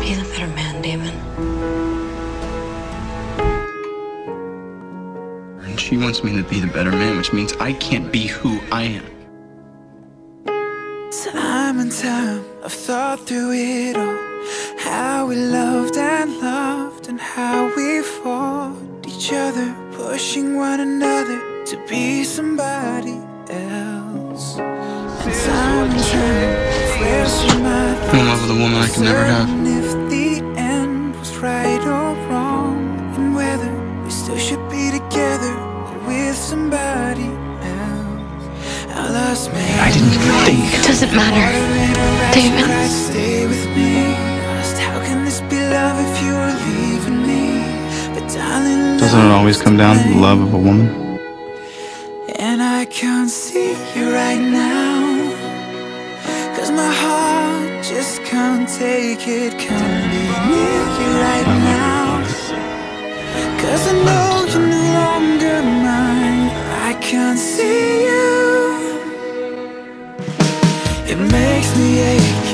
Be the better man, Damon. And she wants me to be the better man, which means I can't be who I am. Time and time, I've thought through it all. How we loved and loved, and how we fought each other, pushing one another to be somebody else. And time and time, flares through my I'm in love with a woman I can never have. Certain if the end was right or wrong, and whether we still should be together or with somebody else. I lost me. I didn't think. It doesn't matter. Damon. Stay with me. Just how can this be love if you are leaving me? But darling, Doesn't it always come down to the love of a woman? and I can't see you right now. Just can't take it. Can't be near you right now. Cause I know you're no longer mine. I can't see you. It makes me ache